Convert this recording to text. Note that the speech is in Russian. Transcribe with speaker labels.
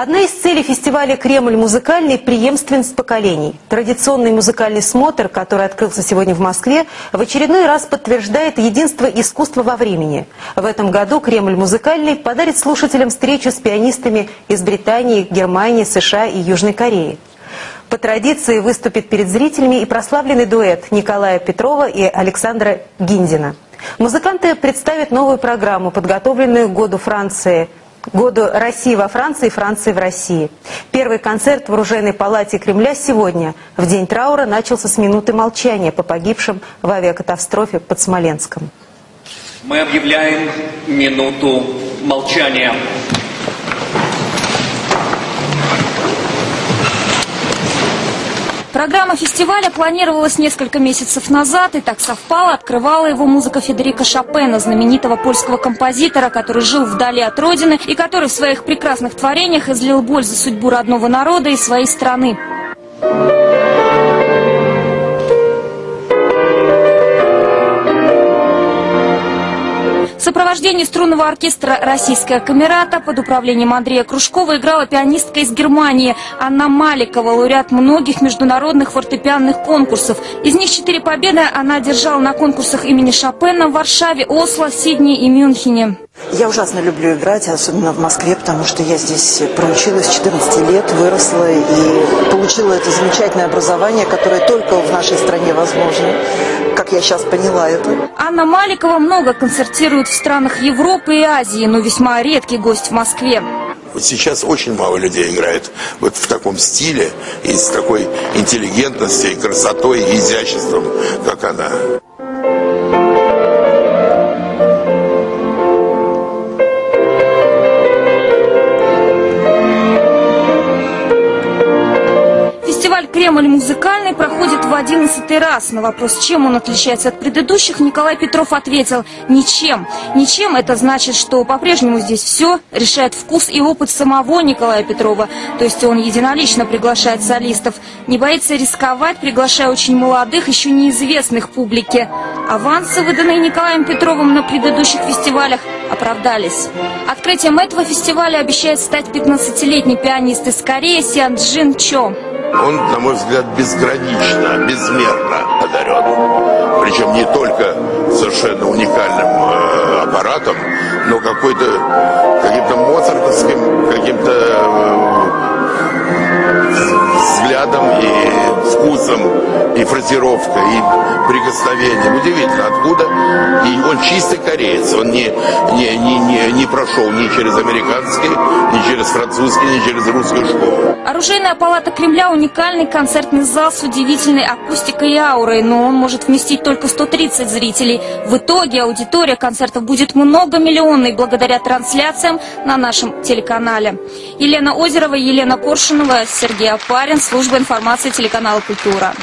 Speaker 1: Одна из целей фестиваля «Кремль музыкальный» – преемственность поколений. Традиционный музыкальный смотр, который открылся сегодня в Москве, в очередной раз подтверждает единство искусства во времени. В этом году «Кремль музыкальный» подарит слушателям встречу с пианистами из Британии, Германии, США и Южной Кореи. По традиции выступит перед зрителями и прославленный дуэт Николая Петрова и Александра Гиндина. Музыканты представят новую программу, подготовленную году Франции – году России во Франции и Франции в России. Первый концерт в оружейной палате Кремля сегодня, в день траура, начался с минуты молчания по погибшим в авиакатастрофе под Смоленском.
Speaker 2: Мы объявляем минуту молчания.
Speaker 3: Программа фестиваля планировалась несколько месяцев назад, и так совпало, открывала его музыка Федерика Шопена, знаменитого польского композитора, который жил вдали от родины и который в своих прекрасных творениях излил боль за судьбу родного народа и своей страны. Сопровождении струнного оркестра «Российская камерата» под управлением Андрея Кружкова играла пианистка из Германии Анна Маликова, лауреат многих международных фортепианных конкурсов. Из них четыре победы она одержала на конкурсах имени Шопена в Варшаве, Осло, Сиднее и Мюнхене.
Speaker 4: Я ужасно люблю играть, особенно в Москве, потому что я здесь проучилась 14 лет, выросла и получила это замечательное образование, которое только в нашей стране возможно, как я сейчас поняла это.
Speaker 3: Анна Маликова много концертирует в странах Европы и Азии, но весьма редкий гость в Москве.
Speaker 5: Вот сейчас очень мало людей играет вот в таком стиле и с такой интеллигентностью, и красотой, и изяществом, как она.
Speaker 3: Кремль музыкальный проходит в одиннадцатый раз. На вопрос, чем он отличается от предыдущих, Николай Петров ответил – ничем. Ничем это значит, что по-прежнему здесь все решает вкус и опыт самого Николая Петрова. То есть он единолично приглашает солистов. Не боится рисковать, приглашая очень молодых, еще неизвестных публике. Авансы, выданные Николаем Петровым на предыдущих фестивалях, оправдались. Открытием этого фестиваля обещает стать 15-летний пианист из Кореи Сиан Джин Чо.
Speaker 5: Он, на мой взгляд, безгранично, безмерно одарен. Причем не только совершенно уникальным э, аппаратом, но какой-то и фразировкой, и прикосновением. Удивительно, откуда. И он чистый кореец. Он не, не, не, не, не прошел ни через американский, ни через французский, ни через русскую школу.
Speaker 3: Оружейная палата Кремля – уникальный концертный зал с удивительной акустикой и аурой, но он может вместить только 130 зрителей. В итоге аудитория концертов будет многомиллионной благодаря трансляциям на нашем телеканале. Елена Озерова, Елена Коршунова, Сергей Апарин, служба информации телеканала «Культура».